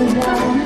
everyone.